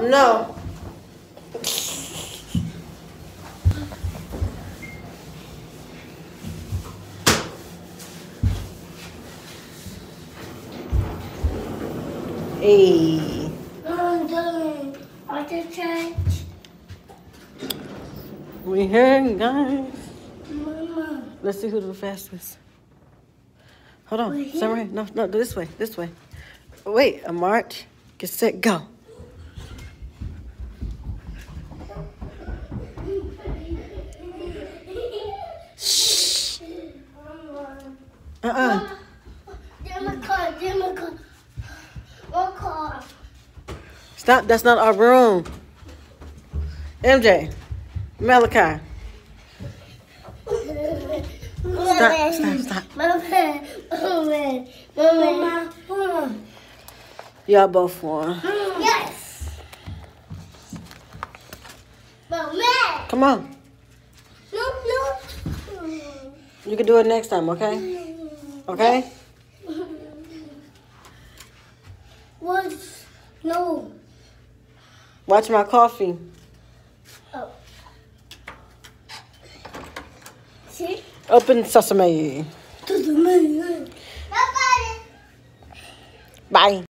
No. Hey. I'm doing what the church. We here, guys. Mama. Let's see who the fastest. Hold on. We're Stand here? right. No, no, do this way. This way. Wait, a march. Get set, go. Uh-uh. Get my car, get my car. What car? Stop. That's not our room. MJ. Malachi. Stop, stop, stop. Mama, mama, mama, mama. Y'all both won. Yes. Mama. Come on. No, no. You can do it next time, okay? Okay? What? No. Watch my coffee. Oh. See? Open sesame. The. Bye.